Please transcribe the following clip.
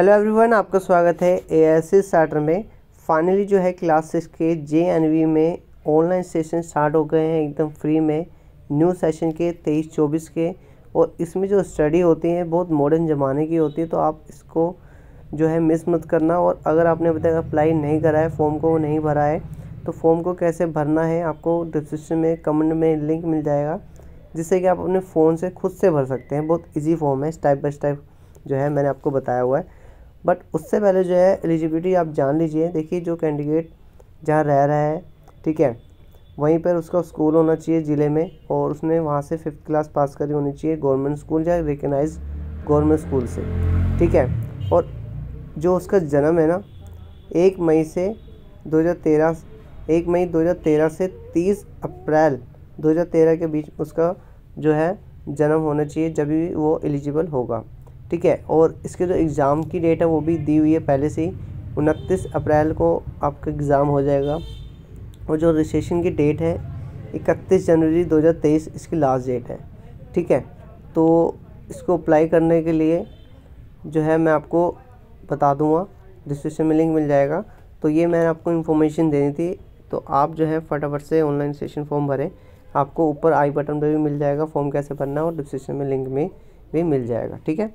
Hello everyone, आपका स्वागत है ए एस स्टार्टर में। फाइनली जो है क्लास सिक्स के जे एन वी में ऑनलाइन सेशन स्टार्ट हो गए हैं एकदम फ्री में। न्यू सेशन के, तेईस चौबीस के। और इसमें जो स्टडी होती है, बहुत मॉडर्न ज़माने की होती है तो आप इसको जो है मिस मत करना। और अगर आपने अभी तक अप्लाई नहीं करा है फॉर्म को नहीं भरा है तो फॉर्म को कैसे भरना है, आपको डिस्क्रिप्शन में कमेंट में लिंक मिल जाएगा, जिससे कि आप अपने फ़ोन से खुद से भर सकते हैं। बहुत इजी फॉर्म है स्टेप बाय स्टेप जो है मैंने आपको बताया हुआ है। बट उससे पहले जो है एलिजिबिलिटी आप जान लीजिए। देखिए, जो कैंडिडेट जहाँ रह रहा है, ठीक है? वहीं पर उसका स्कूल होना चाहिए ज़िले में और उसने वहाँ से फिफ्थ क्लास पास करी होनी चाहिए गवर्नमेंट स्कूल या रिकगनाइज गवर्नमेंट स्कूल से, ठीक है? और जो उसका जन्म है ना, एक मई से 2013 एक मई 2013 से 30 अप्रैल 2013 के बीच उसका जो है जन्म होना चाहिए जब भी वो एलिजिबल होगा। ठीक है, और इसके जो एग्ज़ाम की डेट है वो भी दी हुई है पहले से ही। उनतीस अप्रैल को आपका एग्ज़ाम हो जाएगा। और जो रजिस्ट्रेशन की डेट है, इकतीस जनवरी 2023 इसकी लास्ट डेट है। ठीक है तो इसको अप्लाई करने के लिए जो है मैं आपको बता दूँगा। डिस्क्रिप्शन में लिंक मिल जाएगा। तो ये मैंने आपको इन्फॉर्मेशन देनी थी। तो आप जो है फटाफट से ऑनलाइन सेशन फॉर्म भरें। आपको ऊपर आई बटन पर भी मिल जाएगा फॉर्म कैसे भरना और डिस्क्रिप्शन में लिंक में भी मिल जाएगा। ठीक है?